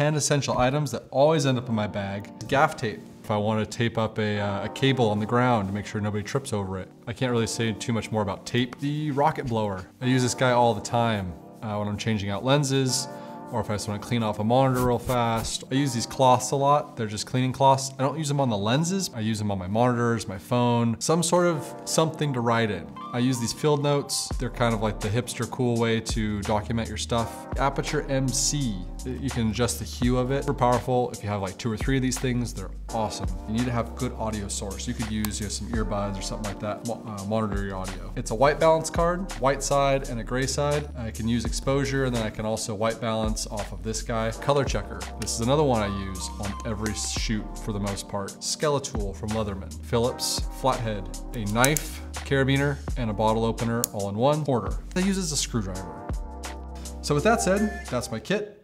10 essential items that always end up in my bag. Gaff tape, if I want to tape up a, uh, a, cable on the ground to make sure nobody trips over it. I can't really say too much more about tape. The rocket blower. I use this guy all the time uh, when I'm changing out lenses, or if I just want to clean off a monitor real fast. I use these cloths a lot. They're just cleaning cloths. I don't use them on the lenses. I use them on my monitors, my phone, some sort of something to write in. I use these field notes. They're kind of like the hipster cool way to document your stuff. Aputure MC, you can adjust the hue of it. Super powerful. If you have like two or three of these things, they're awesome. You need to have good audio source. You could use you know, some earbuds or something like that, uh, monitor your audio. It's a white balance card, white side and a gray side. I can use exposure and then I can also white balance off of this guy. Color checker. This is another one I use on every shoot for the most part. Skeletool from Leatherman. Phillips flathead. A knife, carabiner, and a bottle opener all in one. Porter. That uses a screwdriver. So with that said, that's my kit.